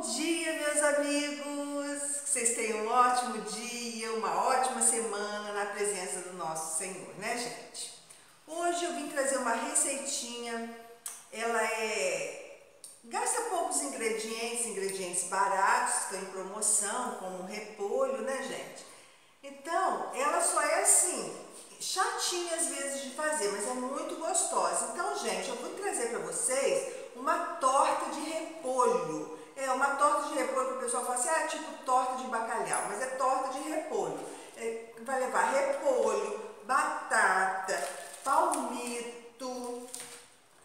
Bom dia, meus amigos! Que vocês tenham um ótimo dia, uma ótima semana na presença do nosso Senhor, né, gente? Hoje eu vim trazer uma receitinha, ela é... gasta poucos ingredientes, ingredientes baratos, estão em promoção, como repolho, né, gente? Então, ela só é assim, chatinha às vezes de fazer, mas é muito gostosa. Então, gente, eu vou trazer para vocês uma torta de repolho. É uma torta de repolho que o pessoal fala assim, ah, tipo torta de bacalhau, mas é torta de repolho. É, vai levar repolho, batata, palmito,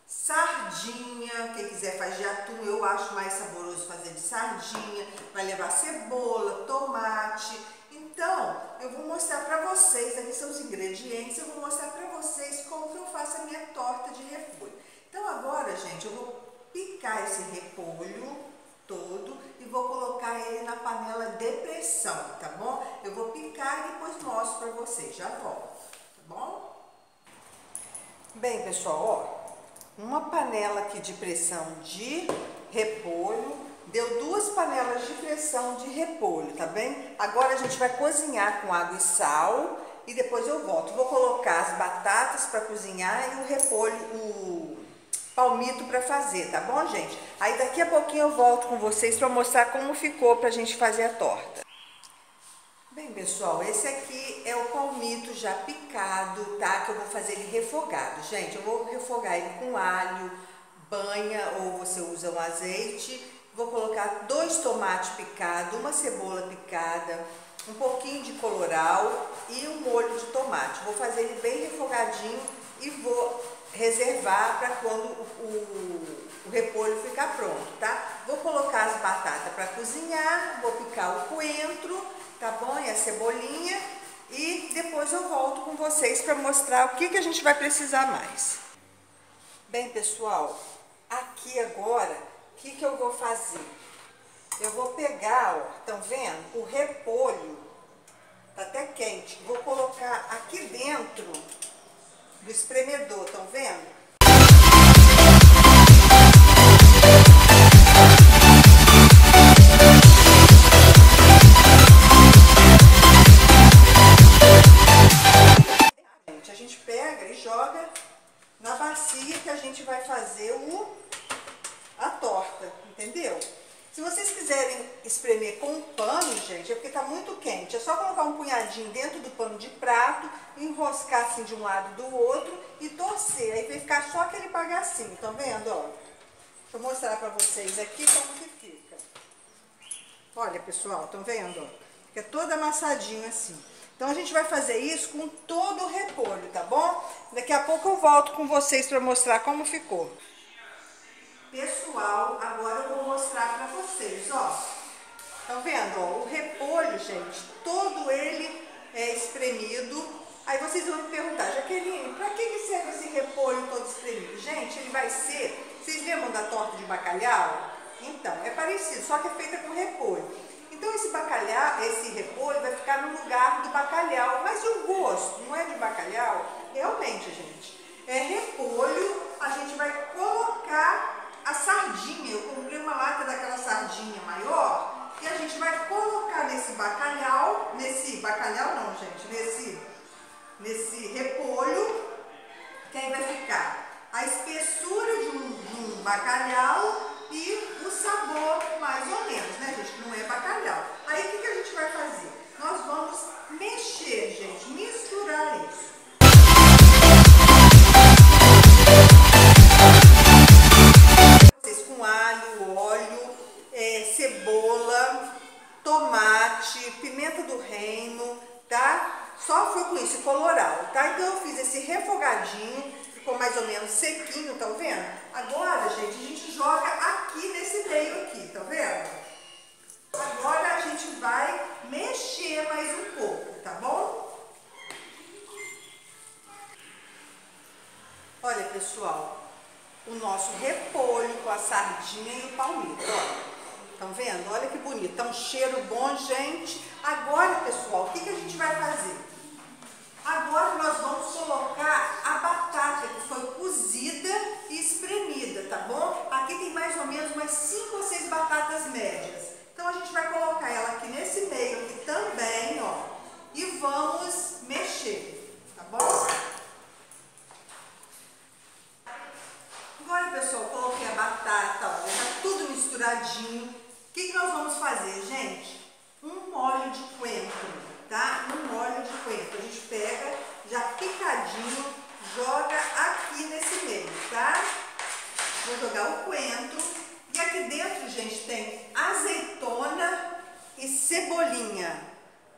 sardinha, quem quiser faz de atum, eu acho mais saboroso fazer de sardinha, vai levar cebola, tomate. Então, eu vou mostrar para vocês, aqui são os ingredientes, eu vou mostrar para vocês como que eu faço a minha torta de repolho. Então agora, gente, eu vou picar esse repolho todo e vou colocar ele na panela de pressão, tá bom? Eu vou picar e depois mostro para vocês, já volto, tá bom? Bem, pessoal, ó, uma panela aqui de pressão de repolho, deu duas panelas de pressão de repolho, tá bem? Agora a gente vai cozinhar com água e sal e depois eu volto. Vou colocar as batatas para cozinhar e o repolho, o palmito para fazer, tá bom, gente? Aí daqui a pouquinho eu volto com vocês para mostrar como ficou para a gente fazer a torta. Bem, pessoal, esse aqui é o palmito já picado, tá? Que eu vou fazer ele refogado. Gente, eu vou refogar ele com alho, banha ou você usa um azeite. Vou colocar dois tomates picados, uma cebola picada, um pouquinho de coloral e um molho de tomate. Vou fazer ele bem refogadinho e vou reservar para quando o, o, repolho ficar pronto, tá? Vou colocar as batatas para cozinhar, vou picar o coentro, tá bom? E a cebolinha e depois eu volto com vocês para mostrar o que, que a gente vai precisar mais. Bem, pessoal, aqui agora, o que, que eu vou fazer? Eu vou pegar, ó, estão vendo? O repolho, tá até quente, vou colocar aqui dentro do espremedor, estão vendo? Punhadinho dentro do pano de prato, enroscar assim de um lado do outro e torcer. Aí vai ficar só aquele bagacinho, estão vendo? Ó, vou mostrar para vocês aqui como que fica. Olha, pessoal, estão vendo? Fica todo amassadinho assim. Então a gente vai fazer isso com todo o repolho, tá bom? Daqui a pouco eu volto com vocês para mostrar como ficou. Pessoal, agora eu vou mostrar para vocês, ó. Estão vendo, ó, o repolho, gente, todo ele é espremido. Aí vocês vão me perguntar, Jaqueline, para que serve esse repolho todo espremido? Gente, ele vai ser, vocês lembram da torta de bacalhau? Então, é parecido, só que é feita com repolho. Então esse bacalhau, esse repolho vai ficar no lugar do bacalhau, mas o gosto não é de bacalhau? Realmente, gente, é repolho, bacalhau e o sabor mais ou menos, né, gente, não é bacalhau. Aí o que, que a gente vai fazer? Nós vamos mexer, gente, misturar isso. pimenta do reino, tá? Só foi com isso, coloral, tá? Então eu fiz esse refogadinho, ficou mais ou menos sequinho, tá pessoal, o nosso repolho com a sardinha e o palmito, olha. Estão vendo? Olha que bonito. Tá um cheiro bom, gente. Agora, pessoal, o que, que a gente vai fazer? Agora nós vamos colocar a batata que foi cozida e espremida, tá bom? Aqui tem mais ou menos umas 5 ou 6 batatas médias. Então a gente vai colocar ela aqui nesse meio aqui também, ó. E vamos mexer, tá bom? tá? molho de coentro. A gente pega já picadinho, joga aqui nesse meio, tá? Vou jogar o coentro. E aqui dentro, gente, tem azeitona e cebolinha.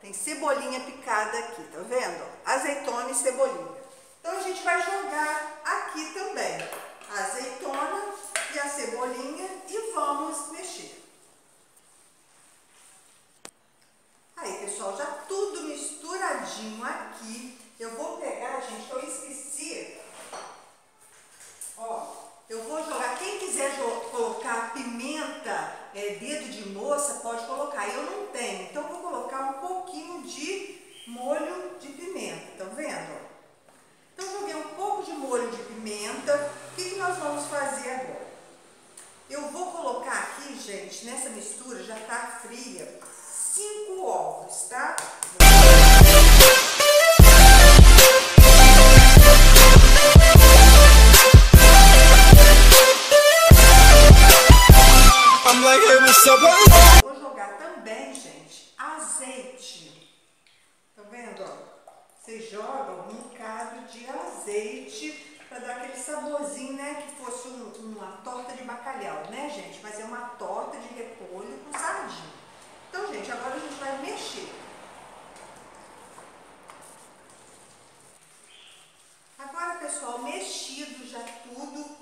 Tem cebolinha picada aqui, tá vendo? Azeitona e cebolinha. Então a gente vai jogar aqui também a azeitona e a cebolinha e vamos mexer. Aí, pessoal, já tudo aqui. Eu vou pegar, gente, eu esqueci. Ó, eu vou jogar, quem quiser colocar pimenta, é, dedo de moça, pode colocar. Eu não tenho, então vou colocar um pouquinho de molho de pimenta, tá vendo? Então joguei um pouco de molho de pimenta. O que, que nós vamos fazer agora? Eu vou colocar aqui, gente, nessa mistura, já tá fria, cinco ovos, tá? Vou azeite para dar aquele saborzinho, né? Que fosse um, uma torta de bacalhau, né, gente? Mas é uma torta de repolho com sardinha. Então, gente, agora a gente vai mexer. Agora, pessoal, mexido já tudo,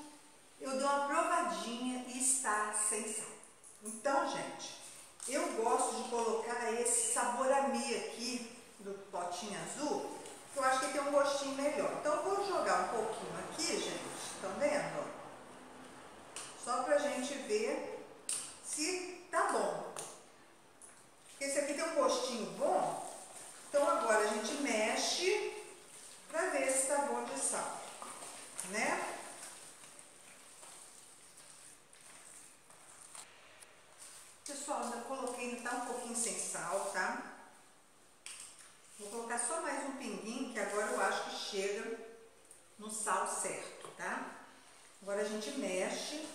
eu dou uma provadinha e está sem sal. Então, gente, eu gosto de colocar esse sabor a aqui do potinho azul, um gostinho melhor. Então, eu vou jogar um pouquinho aqui, gente, estão vendo? Só pra gente ver se tá bom. Esse aqui tem um gostinho bom, então agora a gente mexe pra ver se tá bom de sal, né? Pessoal, ainda coloquei, ainda tá um pouquinho sem sal, tá? Vou colocar só mais um pinguinho, que agora eu acho que chega no sal certo, tá? Agora a gente mexe,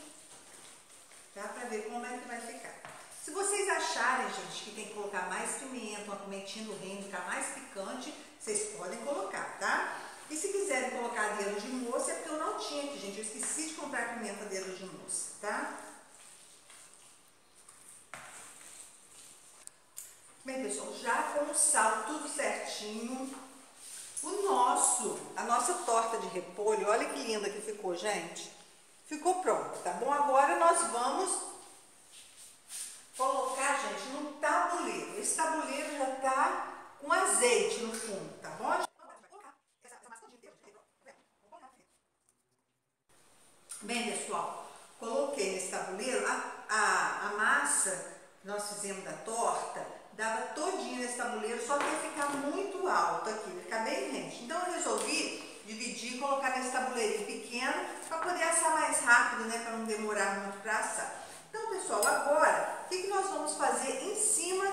tá? Pra ver como é que vai ficar. Se vocês acharem, gente, que tem que colocar mais pimenta, uma pimentinha do reino, ficar mais picante, vocês podem colocar, tá? E se quiserem colocar dedo de moça, é porque eu não tinha aqui, gente. Eu esqueci de comprar pimenta dedo de moça, tá? Bem, pessoal, já com o sal tudo certinho, o nosso, a nossa torta de repolho, olha que linda que ficou, gente. Ficou pronto, tá bom? Agora nós vamos colocar, gente, no tabuleiro. Esse tabuleiro já tá com azeite no fundo, tá bom? Bem, pessoal, coloquei nesse tabuleiro a, a, a massa que nós fizemos da torta, dava todinho nesse tabuleiro, só que ia ficar muito alto aqui, ia ficar bem rente. Então eu resolvi dividir e colocar nesse tabuleirinho pequeno para poder assar mais rápido, né, para não demorar muito para assar. Então, pessoal, agora, o que, que nós vamos fazer em cima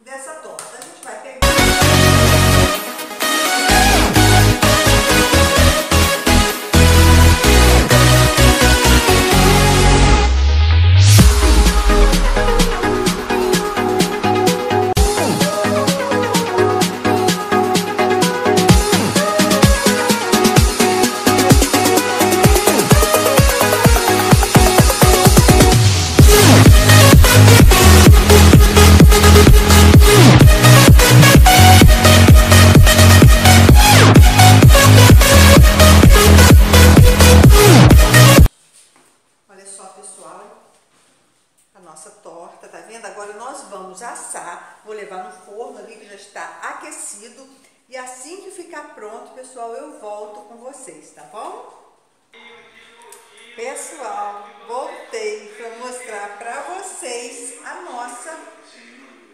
dessa torta? A gente vai pegar... está aquecido e assim que ficar pronto, pessoal, eu volto com vocês, tá bom? Pessoal, voltei para mostrar para vocês a nossa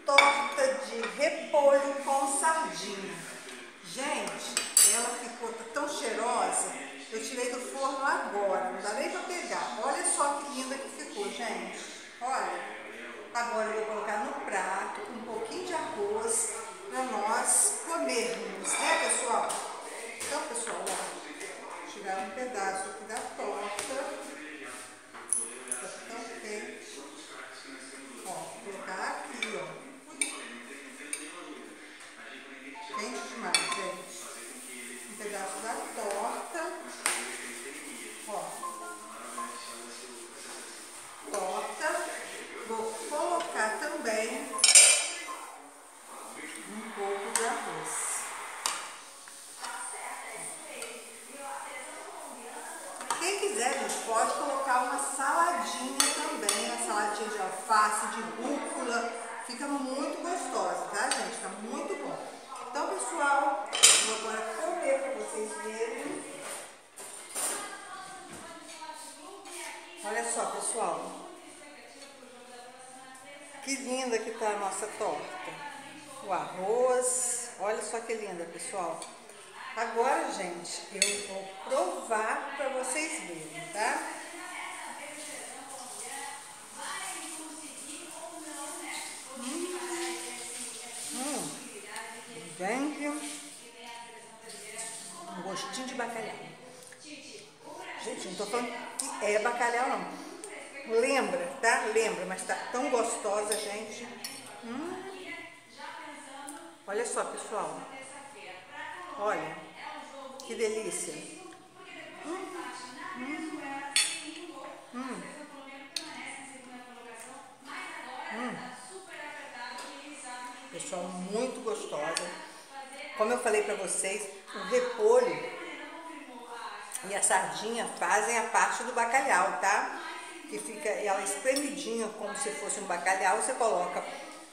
torta de repolho com sardinha. Gente, ela ficou tão cheirosa, eu tirei do forno agora, não dá nem para pegar. Olha só que linda que ficou, gente. Olha. Agora eu vou colocar no prato um pouquinho de arroz para nós comermos, né, pessoal? Então, pessoal, ó, tirar um pedaço aqui da torta. Tá tão quente. Ó, vou colocar aqui, ó. Quente demais, gente. Um pedaço da torta. Ó. quiser, gente, pode colocar uma saladinha também, uma saladinha de alface, de rúcula. Fica muito gostosa, tá, gente? Tá muito bom. Então, pessoal, vou agora comer para vocês verem. Olha só, pessoal. Que linda que tá a nossa torta. O arroz. Olha só que linda, pessoal. Agora, gente, eu vou provar para vocês verem, tá? Hum, hum, gente, um gostinho de bacalhau. Gente, não tô falando que é bacalhau, não. Lembra, tá? Lembra, mas tá tão gostosa, gente. Hum. Olha só, pessoal. Olha, que delícia. Hum, hum. Hum. Pessoal, muito gostosa. Como eu falei para vocês, o repolho e a sardinha fazem a parte do bacalhau, tá? Que fica ela espremidinha como se fosse um bacalhau. Você coloca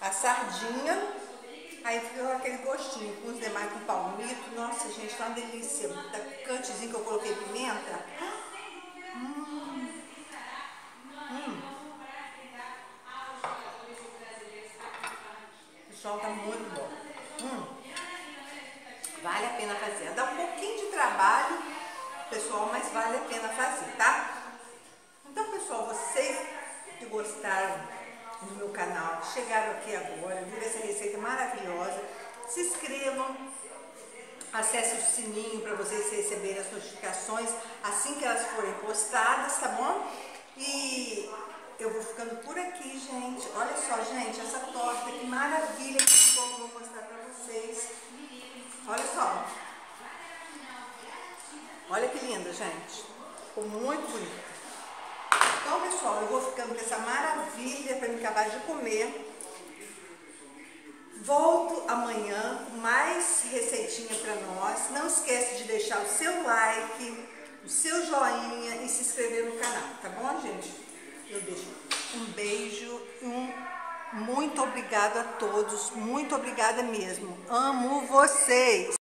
a sardinha Aí ficou aquele gostinho, com os demais com palmito. Nossa, gente, tá uma delícia. Da cantezinho que eu coloquei pimenta. Hum. Chegaram aqui agora, viram essa receita maravilhosa, se inscrevam, acesse o sininho para vocês receberem as notificações assim que elas forem postadas, tá bom? E eu vou ficando por aqui, gente. Olha só, gente, essa torta, que maravilha que ficou, vou mostrar para vocês. Olha só. Olha que linda, gente. Ficou muito bonita. Então, pessoal, eu vou ficando com essa maravilha para me acabar de comer. Volto amanhã com mais receitinha para nós. Não esquece de deixar o seu like, o seu joinha e se inscrever no canal, tá bom, gente? Eu deixo um beijo, um muito obrigado a todos, muito obrigada mesmo. Amo vocês!